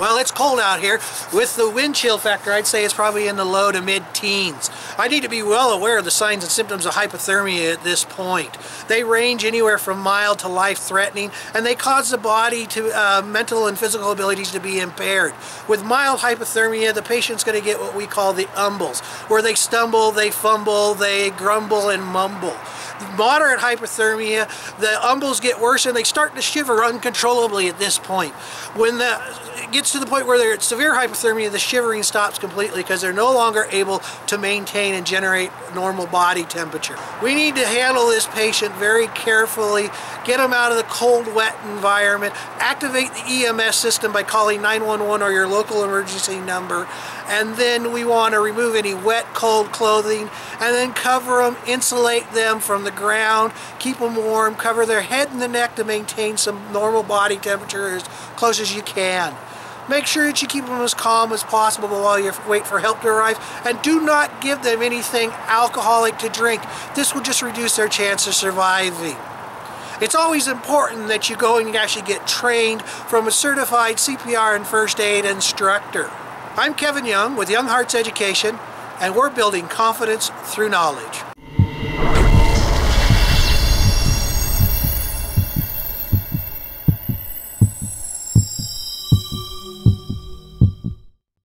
it's cold out here. With the wind chill factor, I'd say it's probably in the low to mid-teens. I need to be well aware of the signs and symptoms of hypothermia at this point. They range anywhere from mild to life-threatening, and they cause the body to uh, mental and physical abilities to be impaired. With mild hypothermia, the patient's going to get what we call the umbles, where they stumble, they fumble, they grumble and mumble moderate hypothermia, the umbles get worse and they start to shiver uncontrollably at this point. When the, it gets to the point where they're at severe hypothermia, the shivering stops completely because they're no longer able to maintain and generate normal body temperature. We need to handle this patient very carefully, get them out of the cold, wet environment, activate the EMS system by calling 911 or your local emergency number, and then we want to remove any wet, cold clothing, and then cover them, insulate them from the ground, keep them warm, cover their head and the neck to maintain some normal body temperature as close as you can. Make sure that you keep them as calm as possible while you wait for help to arrive. And do not give them anything alcoholic to drink. This will just reduce their chance of surviving. It's always important that you go and actually get trained from a certified CPR and first aid instructor. I'm Kevin Young with Young Hearts Education, and we're building confidence through knowledge.